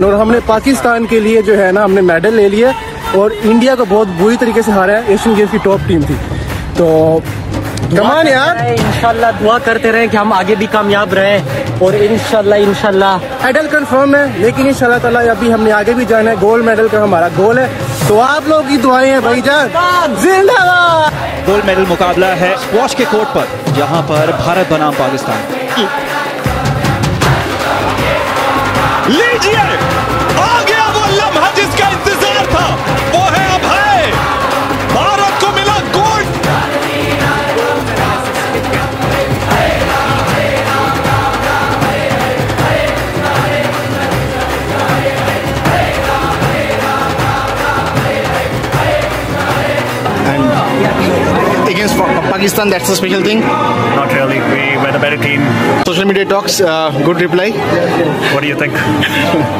और हमने पाकिस्तान के लिए जो है ना हमने मेडल ले लिया और इंडिया को बहुत बुरी तरीके से हारा है। एशियन गेम्स की टॉप टीम थी। तो कमान यार। इंशाल्लाह दुआ करते रहे कि हम आगे भी कामयाब रहे और इनशाला इनशाला मेडल कंफर्म है लेकिन इंशाल्लाह ताला अभी हमने आगे भी जाना है। गोल्ड मेडल का हमारा गोल है। तो आप लोग की दुआएँ हैं भाईजान। जिंदाबाद। गोल्ड मेडल मुकाबला है स्क्वॉश के कोर्ट पर जहाँ पर भारत बनाम पाकिस्तान। लीजिए आ गया वो लम्हा जिसका इंतज़ार था वो है अभय भारत को मिला gold against Pakistan, that's a special thing. Not really. We the better team. Social media talks, uh, good reply. What do you think?